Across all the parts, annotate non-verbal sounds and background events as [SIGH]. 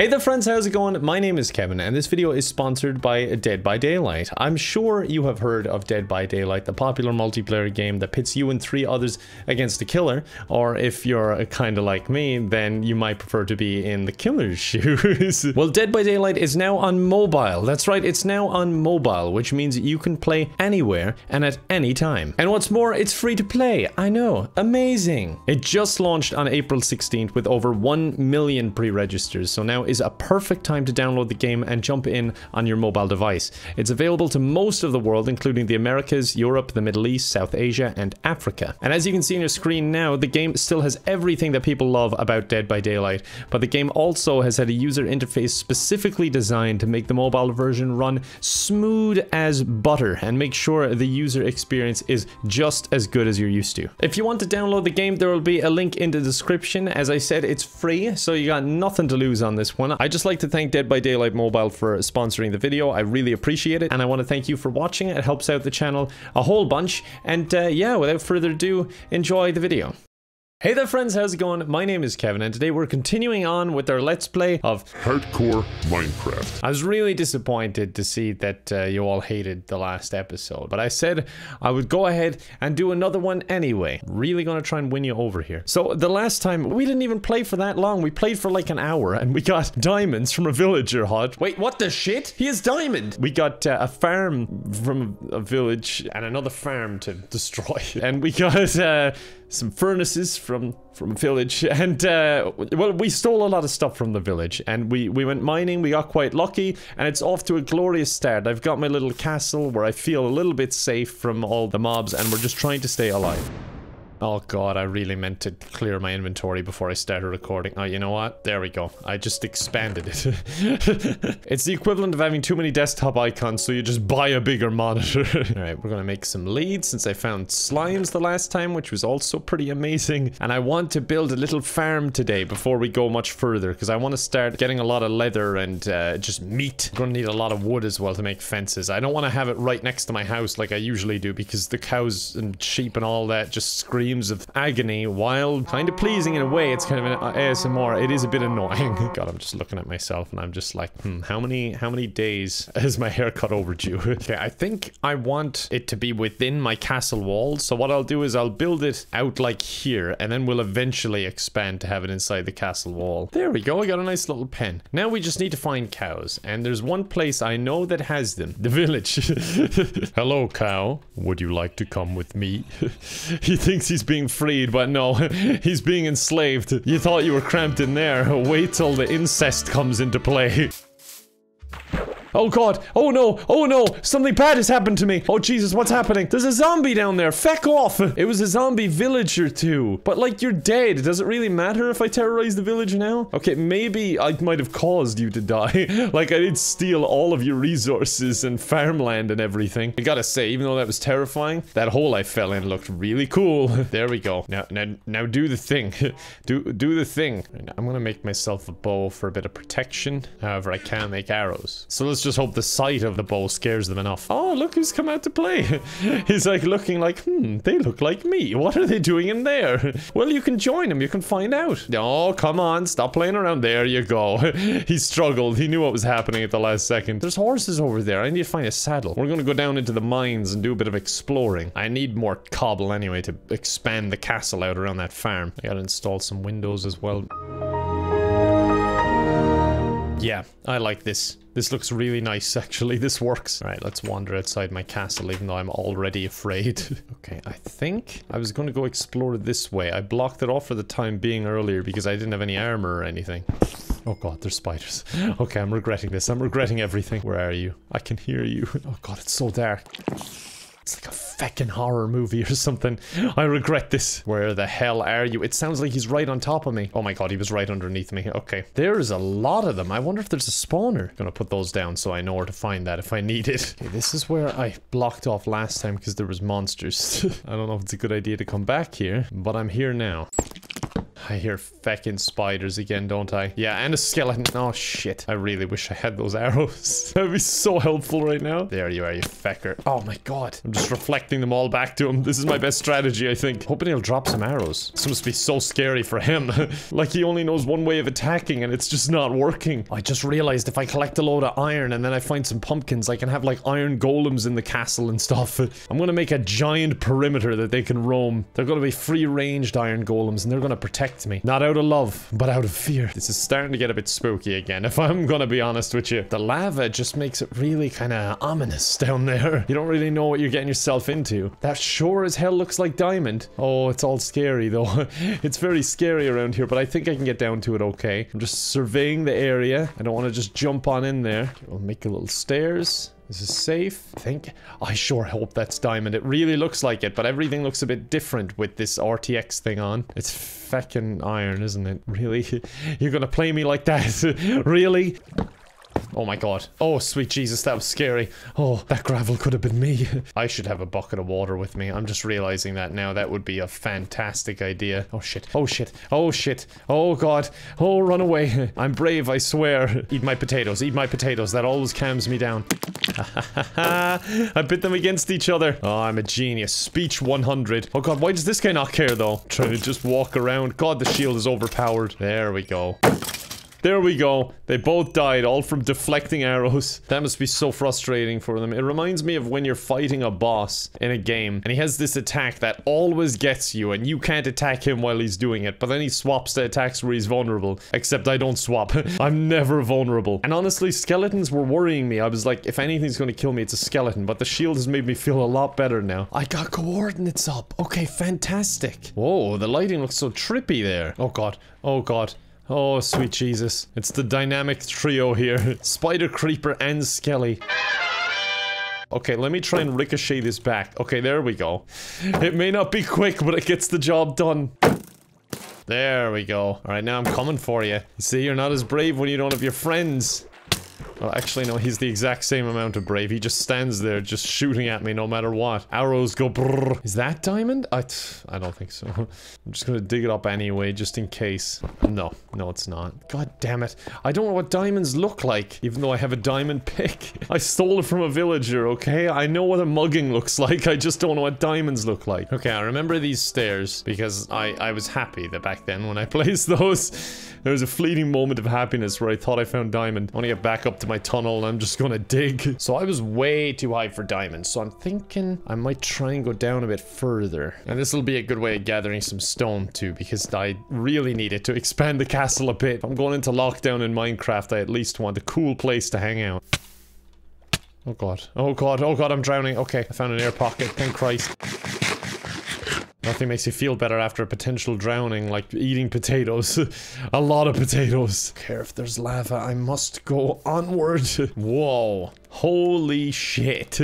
Hey there friends, how's it going? My name is Kevin and this video is sponsored by Dead by Daylight. I'm sure you have heard of Dead by Daylight, the popular multiplayer game that pits you and three others against the killer, or if you're kind of like me, then you might prefer to be in the killer's [LAUGHS] shoes. well, Dead by Daylight is now on mobile. That's right, it's now on mobile, which means you can play anywhere and at any time. And what's more, it's free to play. I know, amazing. It just launched on April 16th with over 1 million pre-registers, so now is a perfect time to download the game and jump in on your mobile device. It's available to most of the world, including the Americas, Europe, the Middle East, South Asia, and Africa. And as you can see on your screen now, the game still has everything that people love about Dead by Daylight, but the game also has had a user interface specifically designed to make the mobile version run smooth as butter and make sure the user experience is just as good as you're used to. If you want to download the game, there will be a link in the description. As I said, it's free, so you got nothing to lose on this. I just like to thank Dead by Daylight Mobile for sponsoring the video. I really appreciate it, and I want to thank you for watching. It helps out the channel a whole bunch. And uh, yeah, without further ado, enjoy the video. Hey there friends, how's it going? My name is Kevin and today we're continuing on with our Let's Play of Hardcore Minecraft. I was really disappointed to see that uh, you all hated the last episode, but I said I would go ahead and do another one anyway. Really gonna try and win you over here. So the last time, we didn't even play for that long. We played for like an hour and we got [LAUGHS] diamonds from a villager hut. Wait, what the shit? He is diamond! We got uh, a farm from a village and another farm to [LAUGHS] destroy. And we got uh, some furnaces from from a village [LAUGHS] and uh, well we stole a lot of stuff from the village and we we went mining we got quite lucky and it's off to a glorious start. I've got my little castle where i feel a little bit safe from all the mobs and we're just trying to stay alive Oh god, I really meant to clear my inventory before I started recording. Oh, you know what? There we go. I just expanded it. [LAUGHS] it's the equivalent of having too many desktop icons, so you just buy a bigger monitor. [LAUGHS] Alright, we're gonna make some leads since I found slimes the last time, which was also pretty amazing. And I want to build a little farm today before we go much further, because I want to start getting a lot of leather and uh, just meat. I'm gonna need a lot of wood as well to make fences. I don't want to have it right next to my house like I usually do, because the cows and sheep and all that just scream of agony while kind of pleasing in a way. It's kind of an ASMR. It is a bit annoying. [LAUGHS] God, I'm just looking at myself and I'm just like, hmm, how many, how many days is my haircut overdue? [LAUGHS] okay, I think I want it to be within my castle walls. So what I'll do is I'll build it out like here and then we'll eventually expand to have it inside the castle wall. There we go. I got a nice little pen. Now we just need to find cows. And there's one place I know that has them. The village. [LAUGHS] Hello, cow. Would you like to come with me? he thinks he's being freed, but no, [LAUGHS] he's being enslaved. You thought you were cramped in there. Wait till the incest comes into play. [LAUGHS] Oh god. Oh no. Oh no. Something bad has happened to me. Oh Jesus, what's happening? There's a zombie down there. Feck off. It was a zombie villager too. But like, you're dead. Does it really matter if I terrorize the village now? Okay, maybe I might have caused you to die. [LAUGHS] like, I did steal all of your resources and farmland and everything. I gotta say, even though that was terrifying, that hole I fell in looked really cool. [LAUGHS] there we go. Now, now, now do the thing. [LAUGHS] do, do the thing. I'm gonna make myself a bow for a bit of protection. However, I can't make arrows. So let's just hope the sight of the bow scares them enough. Oh, look who's come out to play. [LAUGHS] He's like looking like, hmm, they look like me. What are they doing in there? [LAUGHS] Well, you can join them. You can find out. Oh, come on. Stop playing around. There you go. [LAUGHS] he struggled. He knew what was happening at the last second. There's horses over there. I need to find a saddle. We're going to go down into the mines and do a bit of exploring. I need more cobble anyway to expand the castle out around that farm. I got to install some windows as well. Yeah, I like this. This looks really nice, actually. [LAUGHS] This works. All right, let's wander outside my castle, even though I'm already afraid. [LAUGHS] okay, I think I was going to go explore this way. I blocked it off for the time being earlier because I didn't have any armor or anything. Oh god, there's spiders. [LAUGHS] Okay, I'm regretting this. I'm regretting everything. Where are you? I can hear you. Oh god, it's so dark. It's like a feckin' horror movie or something. I regret this. Where the hell are you? It sounds like he's right on top of me. Oh my god, he was right underneath me. Okay. There's a lot of them. I wonder if there's a spawner. Gonna put those down so I know where to find that if I need it. Okay, this is where I blocked off last time because there was monsters. [LAUGHS] I don't know if it's a good idea to come back here, but I'm here now. I hear feckin' spiders again, don't I? Yeah, and a skeleton. Oh, shit. I really wish I had those arrows. [LAUGHS] that would be so helpful right now. There you are, you fecker. Oh my god. I'm just reflecting them all back to him. This is my best strategy, I think. Hoping he'll drop some arrows. This must be so scary for him. [LAUGHS] like he only knows one way of attacking and it's just not working. I just realized if I collect a load of iron and then I find some pumpkins, I can have like iron golems in the castle and stuff. [LAUGHS] I'm gonna make a giant perimeter that they can roam. They're gonna be free-ranged iron golems and they're gonna protect me. Not out of love, but out of fear. This is starting to get a bit spooky again, [LAUGHS] if I'm gonna be honest with you. The lava just makes it really kind of ominous [LAUGHS] down there. You don't really know what you're getting yourself into. That sure as hell looks like diamond. Oh, it's all scary though. [LAUGHS] it's very scary around here, but I think I can get down to it okay. I'm just surveying the area. I don't want to just jump on in there. We'll make a little stairs. This is safe, I think. I sure hope that's diamond. It really looks like it, but everything looks a bit different with this RTX thing on. It's feckin' iron, isn't it? Really? [LAUGHS] You're gonna play me like that? [LAUGHS] really? Oh my god. Oh, sweet Jesus, that was scary. Oh, that gravel could have been me. [LAUGHS] I should have a bucket of water with me. I'm just realizing that now. That would be a fantastic idea. Oh shit. Oh shit. Oh shit. Oh god. Oh, run away. [LAUGHS] I'm brave, I swear. [LAUGHS] Eat my potatoes. Eat my potatoes. That always calms me down. I bit them against each other. Oh, I'm a genius. Speech 100. Oh god, why does this guy not care though? Trying to just walk around. God, the shield is overpowered. There we go. There we go. They both died, all from deflecting arrows. [LAUGHS] That must be so frustrating for them. It reminds me of when you're fighting a boss in a game, and he has this attack that always gets you, and you can't attack him while he's doing it, but then he swaps the attacks where he's vulnerable. Except I don't swap. [LAUGHS] I'm never vulnerable. And honestly, skeletons were worrying me. I was like, if anything's gonna kill me, it's a skeleton, but the shield has made me feel a lot better now. I got coordinates up. Okay, fantastic. Whoa, the lighting looks so trippy there. Oh god. Oh god. Oh, sweet Jesus. It's the dynamic trio here. [LAUGHS] Spider, Creeper, and Skelly. Okay, let me try and ricochet this back. Okay, there we go. It may not be quick, but it gets the job done. There we go. Alright, now I'm coming for you. See, you're not as brave when you don't have your friends. Well, actually, no, he's the exact same amount of brave. He just stands there, just shooting at me no matter what. Arrows go brrr. Is that diamond? I, I don't think so. [LAUGHS] I'm just gonna dig it up anyway, just in case. No, no, it's not. God damn it. I don't know what diamonds look like, even though I have a diamond pick. [LAUGHS] I stole it from a villager, okay? I know what a mugging looks like, I just don't know what diamonds look like. Okay, I remember these stairs because I, I was happy that back then when I [LAUGHS] placed those, there was a fleeting moment of happiness where I thought I found diamond. I want to get back up to my tunnel and I'm just gonna dig. [LAUGHS] So I was way too high for diamonds, so I'm thinking I might try and go down a bit further. And this will be a good way of gathering some stone too, because I really need it to expand the castle a bit. If I'm going into lockdown in Minecraft, I at least want a cool place to hang out. Oh god. Oh god. Oh god, I'm drowning. Okay, I found an air pocket. Thank Christ. Nothing makes you feel better after a potential drowning, like eating potatoes. [LAUGHS] a lot of potatoes. Care if there's lava, I must go onward. [LAUGHS] Whoa. Holy shit.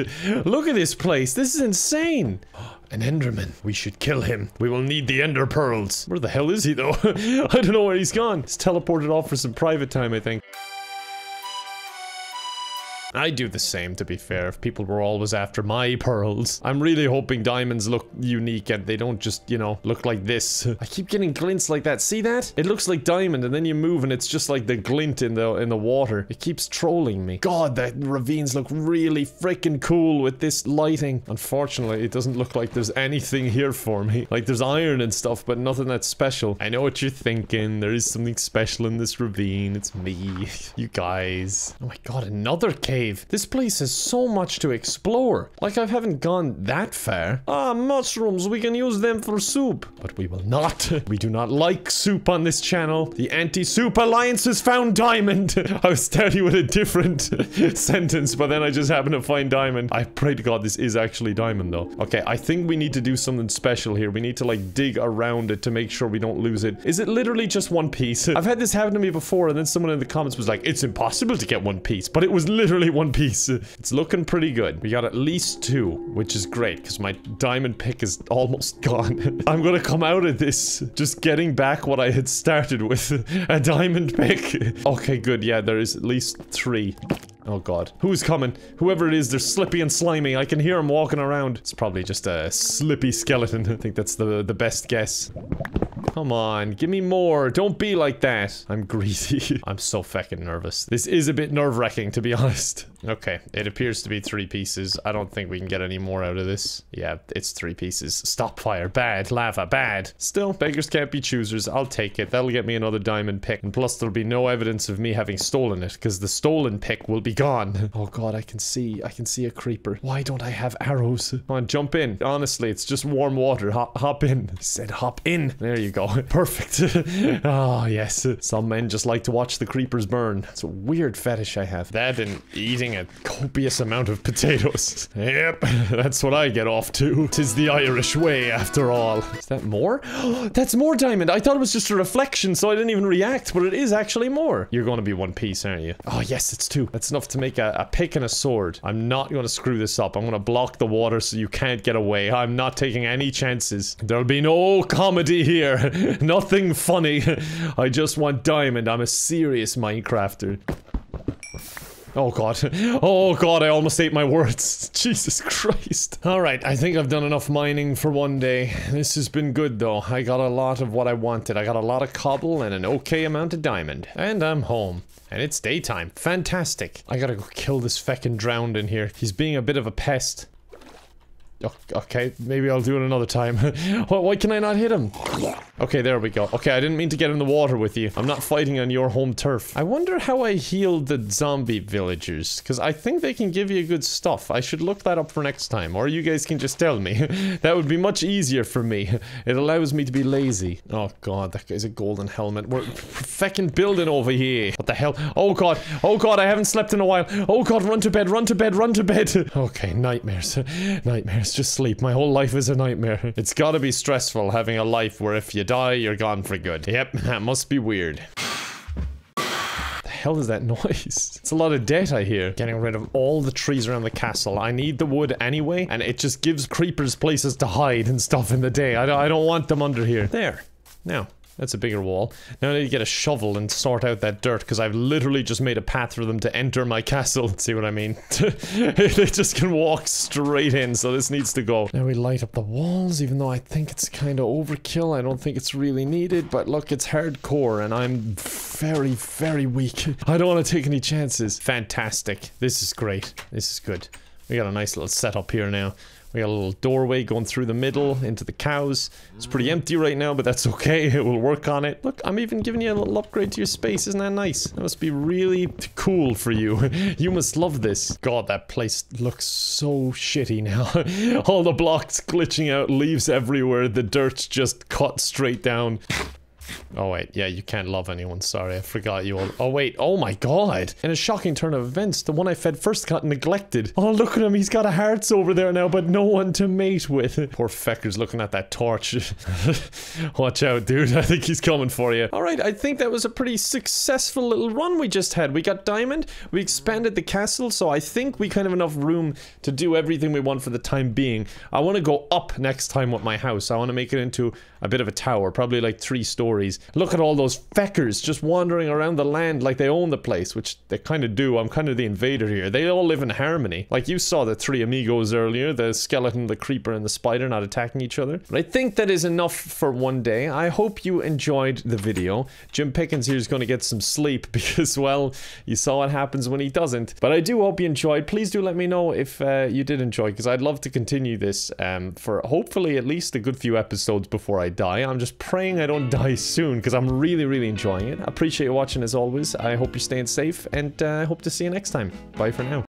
Look at this place. This is insane. [GASPS] An Enderman. We should kill him. We will need the Ender Pearls. Where the hell is he though? [LAUGHS] I don't know where he's gone. He's teleported off for some private time, I think. I do the same, to be fair, if people were always after my pearls. I'm really hoping diamonds look unique and they don't just, you know, look like this. [LAUGHS] I keep getting glints like that. See that? It looks like diamond and then you move and it's just like the glint in the in the water. It keeps trolling me. God, the ravines look really freaking cool with this lighting. Unfortunately, it doesn't look like there's anything here for me. Like there's iron and stuff, but nothing that's special. I know what you're thinking. There is something special in this ravine. It's me. [LAUGHS] you guys. Oh my god, another cave cave. This place has so much to explore. Like I haven't gone that far. Ah, mushrooms, we can use them for soup. But we will not. [LAUGHS] we do not like soup on this channel. The Anti-Soup Alliance has found diamond. [LAUGHS] I was starting with a different [LAUGHS] sentence, but then I just happened to find diamond. I pray to God this is actually diamond though. Okay, I think we need to do something special here. We need to like dig around it to make sure we don't lose it. Is it literally just one piece? I've had this happen to me before and then someone in the comments was like, it's impossible to get one piece, but it was literally one piece. It's looking pretty good. We got at least two, which is great because my diamond pick is almost [LAUGHS] gone. I'm gonna come out of this just getting back what I had started with, [LAUGHS] a diamond pick. [LAUGHS] okay, good. Yeah, there is at least three. Oh god. Who's coming? Whoever it is, they're slippy and slimy. I can hear them walking around. It's probably just a slippy skeleton. I think that's the, the best guess. Come on, give me more. Don't be like that. I'm greedy. [LAUGHS] I'm so fucking nervous. This is a bit nerve-wracking, to be honest. Okay, it appears to be three pieces. I don't think we can get any more out of this. Yeah, it's three pieces. Stop fire. Bad. Lava. Bad. Still, beggars can't be choosers. I'll take it. That'll get me another diamond pick. And plus, there'll be no evidence of me having stolen it, because the stolen pick will be gone. [LAUGHS] Oh god, I can see. I can see a creeper. Why don't I have arrows? Come on, jump in. Honestly, it's just warm water. Hop, hop in. I said hop in. There you go. [LAUGHS] Perfect. oh, [LAUGHS] yes. Some men just like to watch the creepers burn. It's a weird fetish I have. That and eating a copious amount of potatoes. Yep, [LAUGHS] that's what I get off to. Tis the Irish way, after all. Is that more? [GASPS] that's more diamond. I thought it was just a reflection, so I didn't even react, but it is actually more. You're going to be one piece, aren't you? Oh, yes, it's two. That's enough to make a, a pick and a sword. I'm not going to screw this up. I'm going to block the water so you can't get away. I'm not taking any chances. There'll be no comedy here. [LAUGHS] Nothing funny. [LAUGHS] I just want diamond. I'm a serious Minecrafter. Oh god. [LAUGHS] Oh god, I almost ate my words. [LAUGHS] Jesus Christ. Alright, I think I've done enough mining for one day. This has been good though. I got a lot of what I wanted. I got a lot of cobble and an okay amount of diamond. And I'm home. And it's daytime. Fantastic. I gotta go kill this feckin' drowned in here. He's being a bit of a pest. Okay, maybe I'll do it another time. [LAUGHS] Why can I not hit him? Okay, there we go. Okay, I didn't mean to get in the water with you. I'm not fighting on your home turf. I wonder how I healed the zombie villagers, because I think they can give you good stuff. I should look that up for next time, or you guys can just tell me. [LAUGHS] that would be much easier for me. [LAUGHS] It allows me to be lazy. Oh god, that guy's a golden helmet. We're fecking building over here. What the hell? Oh god, oh god, I haven't slept in a while. Oh god, run to bed, run to bed, run to bed. [LAUGHS] okay, nightmares. nightmares, just sleep. My whole life is a nightmare. It's gotta be stressful having a life where if you die, you're gone for good. Yep, [LAUGHS] that must be weird. The hell is that [LAUGHS] noise? It's a lot of debt I hear. Getting rid of all the trees around the castle. I need the wood anyway, and it just gives creepers places to hide and stuff in the day. I don't, I don't want them under here. There. Now, that's a bigger wall. Now I need to get a shovel and sort out that dirt because I've literally just made a path for them to enter my [LAUGHS] castle. See what I mean? [LAUGHS] they just can walk straight in, so this needs to go. Now we light up the walls, even though I think it's kind of overkill. I don't think it's really needed, but look, it's hardcore and I'm very, very weak. [LAUGHS] I don't want to take any chances. Fantastic. This is great. This is good. We got a nice little setup here now. We got a little doorway going through the middle into the cows. It's pretty empty right now, but that's okay. [LAUGHS] It will work on it. Look, I'm even giving you a little upgrade to your space. Isn't that nice? That must be really cool for you. [LAUGHS] you must love this. God, that place looks so shitty now. [LAUGHS] All the blocks glitching out, leaves everywhere. The dirt's just cut straight down. Oh wait, yeah, you can't love anyone, sorry, I forgot you all- Oh wait, oh my god! In a shocking turn of events, the one I fed first got neglected. Oh look at him, he's got a hearts over there now, but no one to mate with. [LAUGHS] Poor Fecker's looking at that torch. [LAUGHS] Watch out, dude, [LAUGHS] I think he's coming for you. Alright, I think that was a pretty successful little run we just had. We got diamond, we expanded the castle, so I think we kind of enough room to do everything we want for the time being. I want to go up next time with my house. I want to make it into a bit of a tower, probably like three stories. Look at all those feckers just wandering around the land like they own the place, which they kind of do. I'm kind of the invader here. They all live in harmony. Like you saw the three amigos earlier, the skeleton, the creeper, and the spider not attacking each other. But I think that is enough for one day. I hope you enjoyed the video. Jim Pickens here is going to get some sleep [LAUGHS] because, well, you saw what happens when he doesn't. But I do hope you enjoyed. Please do let me know if uh, you did enjoy because I'd love to continue this um, for hopefully at least a good few episodes before I die. I'm just praying I don't [LAUGHS] die soon because I'm really, really enjoying it. I appreciate you watching as always. I hope you're staying safe and uh, I hope to see you next time. Bye for now.